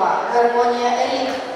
Kruhová, harmonia Erik